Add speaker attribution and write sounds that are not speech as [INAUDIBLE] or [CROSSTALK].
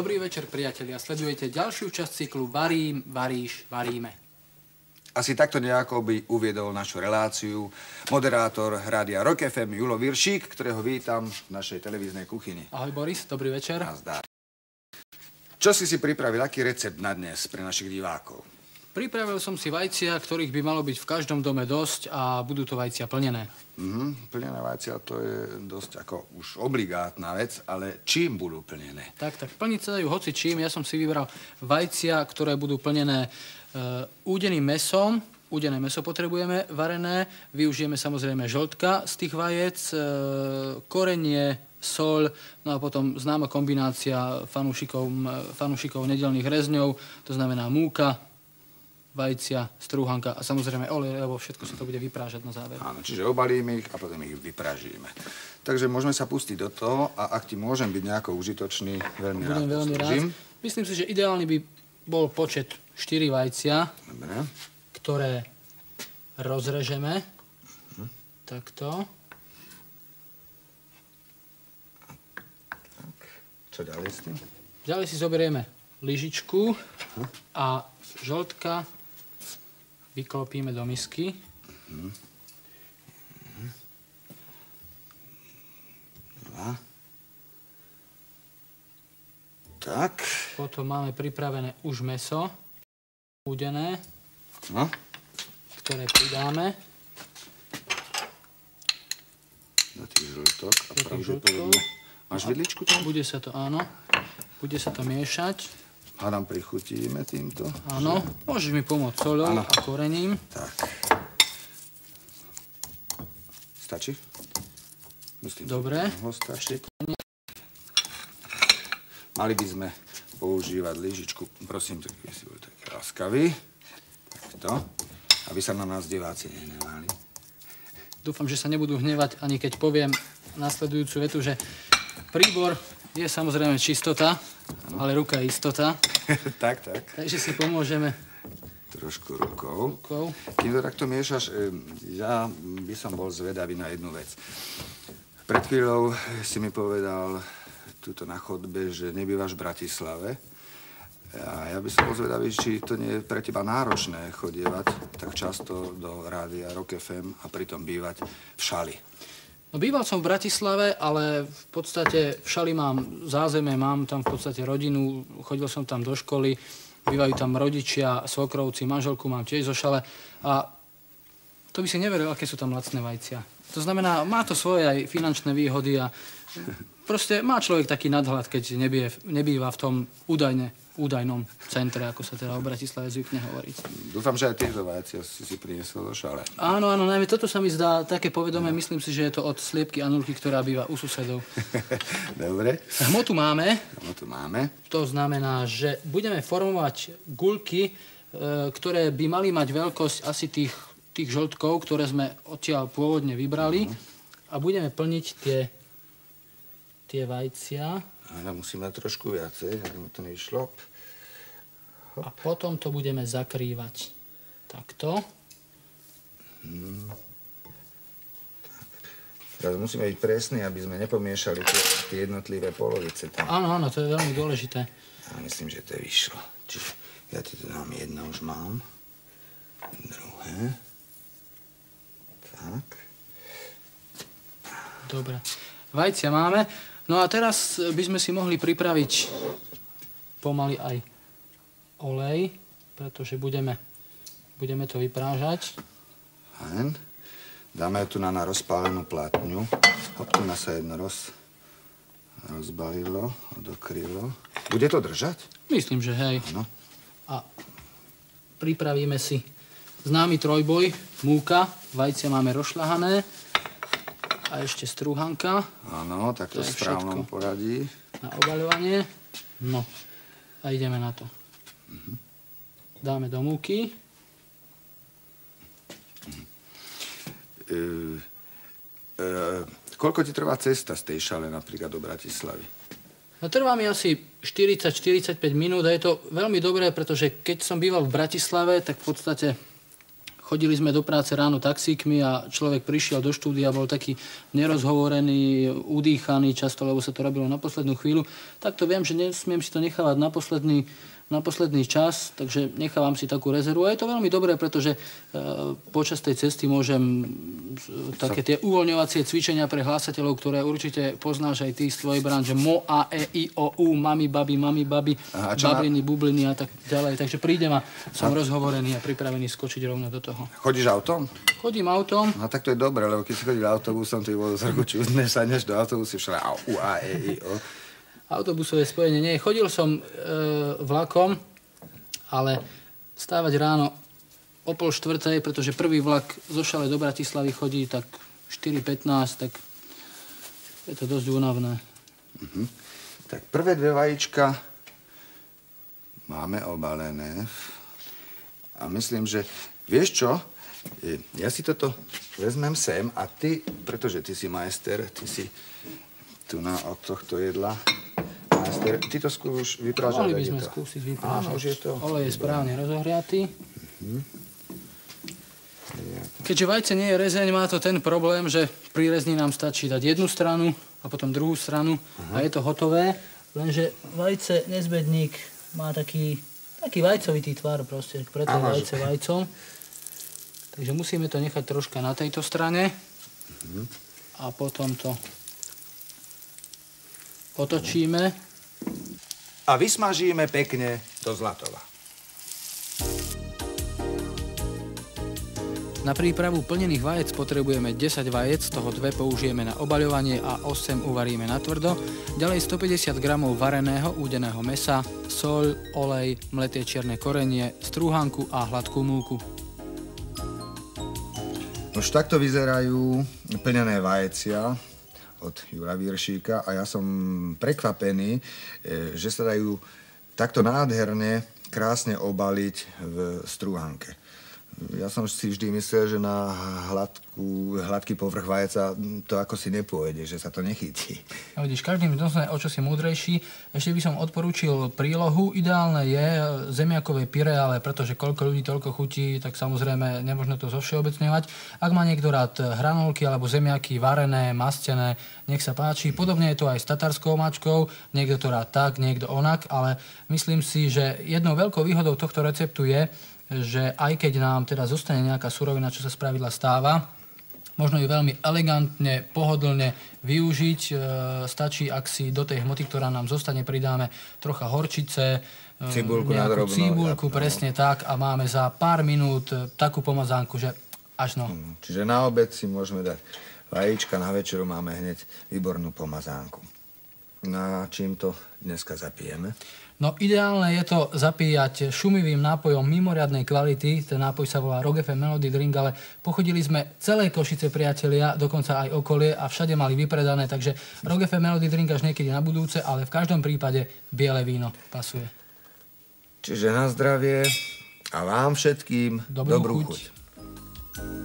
Speaker 1: Dobrý večer, priatelia. Sledujete ďalšiu časť cyklu Varím, varíš, varíme.
Speaker 2: Asi takto nejako by uviedol našu reláciu moderátor Rádia Rock FM Julo Viršík, ktorého vítam v našej televíznej kuchyni.
Speaker 1: Ahoj Boris, dobrý večer.
Speaker 2: Nazdar. Čo si si pripravil, aký recept na dnes pre našich divákov?
Speaker 1: Pripravil som si vajcia, ktorých by malo byť v každom dome dosť a budú to vajcia plnené.
Speaker 2: Mhm, plnené vajcia to je dosť ako už obligátna vec, ale čím budú plnené?
Speaker 1: Tak, tak, plniť sa dajú hoci čím. Ja som si vybral vajcia, ktoré budú plnené e, údeným mesom. Údené meso potrebujeme, varené. Využijeme samozrejme žltka z tých vajec, e, korenie, sol, no a potom známa kombinácia fanúšikov, fanúšikov nedelných rezňov, to znamená múka, vajcia, strúhanka a samozrejme olej, lebo všetko sa to bude vyprážať na záver.
Speaker 2: Áno, čiže obalíme ich a potom ich vypražíme. Takže môžeme sa pustiť do toho a ak ti môžem byť nejako užitočný, veľmi
Speaker 1: Budem
Speaker 2: rád
Speaker 1: veľmi
Speaker 2: poslúžim.
Speaker 1: rád. Myslím si, že ideálny by bol počet 4 vajcia,
Speaker 2: Dobre.
Speaker 1: ktoré rozrežeme. Takto.
Speaker 2: Čo ďalej s tým?
Speaker 1: Ďalej si zoberieme lyžičku a žltka vyklopíme do misky.
Speaker 2: Dva. Tak.
Speaker 1: Potom máme pripravené už meso, udené,
Speaker 2: No.
Speaker 1: ktoré pridáme.
Speaker 2: Do tých žltok. A pravdepodobne... Máš vidličku tam?
Speaker 1: Bude sa to, áno, bude sa to miešať.
Speaker 2: Hádam prichutíme týmto.
Speaker 1: Áno, môžeš mi pomôcť solou a korením.
Speaker 2: Tak. Stačí? Myslím,
Speaker 1: Dobre.
Speaker 2: stačiť. Mali by sme používať lyžičku. Prosím, tak by si boli takí láskaví. Takto. Aby sa na nás diváci nehnevali.
Speaker 1: Dúfam, že sa nebudú hnevať, ani keď poviem nasledujúcu vetu, že príbor je samozrejme čistota, ale ruka je istota. [LAUGHS]
Speaker 2: tak, tak.
Speaker 1: Takže si pomôžeme
Speaker 2: Trošku rukou.
Speaker 1: rukou.
Speaker 2: Kým to takto miešaš, e, ja by som bol zvedavý na jednu vec. Pred chvíľou si mi povedal tuto na chodbe, že nebývaš v Bratislave. A ja by som bol zvedavý, či to nie je pre teba náročné chodievať tak často do rádia Rock FM a pritom bývať v Šali.
Speaker 1: No býval som v Bratislave, ale v podstate v Šali mám zázemie, mám tam v podstate rodinu, chodil som tam do školy, bývajú tam rodičia, svokrovci, manželku mám tiež zo Šale a to by si neveril, aké sú tam lacné vajcia. To znamená, má to svoje aj finančné výhody a [LAUGHS] proste má človek taký nadhľad, keď nebýva v tom údajne, údajnom centre, ako sa teda o Bratislave zvykne hovoriť.
Speaker 2: Dúfam, že aj tieto vajcia si si priniesol do Šale.
Speaker 1: Áno, áno, najmä toto sa mi zdá také povedomé, myslím si, že je to od sliepky Anulky, ktorá býva u susedov. [LAUGHS]
Speaker 2: Dobre,
Speaker 1: Hmotu máme,
Speaker 2: no tu máme.
Speaker 1: to znamená, že budeme formovať guľky, e, ktoré by mali mať veľkosť asi tých, tých žltkov, ktoré sme odtiaľ pôvodne vybrali a budeme plniť tie, tie vajcia
Speaker 2: Ale musíme trošku viacej, aby mi to nešlo.
Speaker 1: a potom to budeme zakrývať takto.
Speaker 2: Teraz musíme byť presní, aby sme nepomiešali tie, tie jednotlivé polovice tam.
Speaker 1: Áno, áno, to je veľmi dôležité.
Speaker 2: Ja myslím, že to vyšlo. Čiže ja ti to dám jedno, už mám. Druhé. Tak.
Speaker 1: Dobre. Vajcia máme. No a teraz by sme si mohli pripraviť pomaly aj olej, pretože budeme, budeme to vyprážať.
Speaker 2: Fajn. Dáme tu na, na rozpálenú platňu. Hop, tu na sa jedno roz, rozbalilo, odokrylo. Bude to držať?
Speaker 1: Myslím, že hej.
Speaker 2: Áno.
Speaker 1: A pripravíme si známy trojboj, múka, vajcia máme rozšľahané a ešte strúhanka
Speaker 2: Áno, tak to
Speaker 1: To
Speaker 2: v správnom
Speaker 1: všetko.
Speaker 2: poradí.
Speaker 1: na obaľovanie. No a ideme na to. Dáme do múky.
Speaker 2: E, e, koľko ti trvá cesta z tej šale napríklad do Bratislavy?
Speaker 1: No trvá mi asi 40-45 minút a je to veľmi dobré, pretože keď som býval v Bratislave, tak v podstate chodili sme do práce ráno taxíkmi a človek prišiel do štúdia, bol taký nerozhovorený, udýchaný často, lebo sa to robilo na poslednú chvíľu, tak to viem, že nesmiem si to nechávať na posledný na posledný čas, takže nechávam si takú rezervu. A je to veľmi dobré, pretože e, počas tej cesty môžem e, také tie uvoľňovacie cvičenia pre hlásateľov, ktoré určite poznáš aj ty z tvojej branže. Mo, A, E, I, O, U, mami, babi, mami, babi, a babliny, na... bubliny a tak ďalej. Takže prídem a som a... rozhovorený a pripravený skočiť rovno do toho.
Speaker 2: Chodíš autom?
Speaker 1: Chodím autom.
Speaker 2: No tak to je dobré, lebo keď si chodil autobusom, ty bolo zrgu čudné, sa do autobusu, však U, A, E, I, O
Speaker 1: autobusové spojenie nie. Chodil som e, vlakom, ale stávať ráno o pol štvrtej, pretože prvý vlak zo Šale do Bratislavy chodí tak 4.15, tak je to dosť únavné.
Speaker 2: Uh-huh. Tak prvé dve vajíčka máme obalené. A myslím, že vieš čo? E, ja si toto vezmem sem a ty, pretože ty si majster, ty si tu na od tohto jedla Master, ty to skúš vyprážať.
Speaker 1: Mohli by sme skúsiť vyprážať. Áno, už je to... Olej je správne rozohriatý. Mhm. Keďže vajce nie je rezeň, má to ten problém, že pri rezni nám stačí dať jednu stranu a potom druhú stranu uh-huh. a je to hotové. Lenže vajce nezbedník má taký, taký vajcovitý tvar proste, preto je vajce vajcom. Takže musíme to nechať troška na tejto strane uh-huh. a potom to otočíme
Speaker 2: a vysmažíme pekne do zlatova.
Speaker 1: Na prípravu plnených vajec potrebujeme 10 vajec, z toho dve použijeme na obaľovanie a 8 uvaríme na tvrdo. Ďalej 150 g vareného údeného mesa, sol, olej, mleté čierne korenie, strúhanku a hladkú múku.
Speaker 2: Už takto vyzerajú plnené vajcia od Jura Viršíka a ja som prekvapený, e, že sa dajú takto nádherne, krásne obaliť v strúhanke. Ja som si vždy myslel, že na hladkú, hladký povrch vajca to ako si nepôjde, že sa to nechytí.
Speaker 1: A vidíš, každým dňom o čo si múdrejší. Ešte by som odporúčil prílohu. Ideálne je zemiakové pyre, ale pretože koľko ľudí toľko chutí, tak samozrejme nemôžno to zovšeobecňovať. Ak má niekto rád hranolky alebo zemiaky varené, mastené, nech sa páči. Podobne je to aj s tatarskou mačkou. Niekto to rád tak, niekto onak, ale myslím si, že jednou veľkou výhodou tohto receptu je, že aj keď nám teda zostane nejaká surovina, čo sa spravidla stáva, možno ju veľmi elegantne, pohodlne využiť. E, stačí, ak si do tej hmoty, ktorá nám zostane, pridáme trocha horčice,
Speaker 2: e, cibulku
Speaker 1: nejakú cibulku, ja, presne no. tak a máme za pár minút e, takú pomazánku, že až no.
Speaker 2: Mm, čiže na obed si môžeme dať vajíčka, na večeru máme hneď výbornú pomazánku. Na čím to dneska zapijeme?
Speaker 1: No ideálne je to zapíjať šumivým nápojom mimoriadnej kvality. Ten nápoj sa volá Rogefe Melody Drink, ale pochodili sme celé Košice priatelia, dokonca aj okolie a všade mali vypredané, takže Rogefe Melody Drink až niekedy na budúce, ale v každom prípade biele víno pasuje.
Speaker 2: Čiže na zdravie a vám všetkým dobrú, dobrú chuť. chuť.